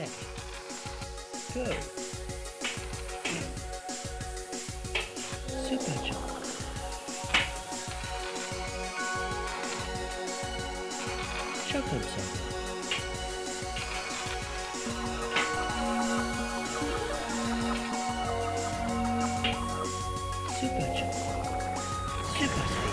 Sick. Good. Super job. Chocolate soda. Super job. Super sweet.